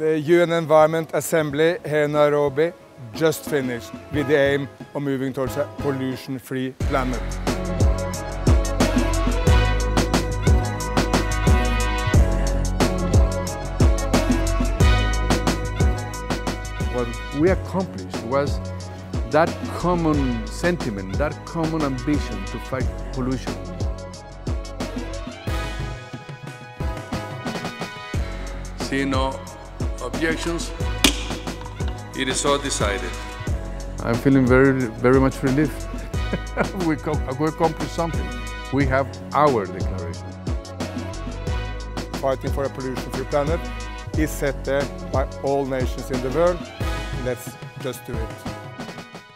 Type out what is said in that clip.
The UN Environment Assembly here in Nairobi just finished with the aim of moving towards a pollution-free planet. What we accomplished was that common sentiment, that common ambition to fight pollution. See no objections? It is so decided. I'm feeling very, very much relieved. we, we accomplished something. We have our declaration. Fighting for a pollution-free planet is set there by all nations in the world. Let's just do it.